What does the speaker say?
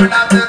We're the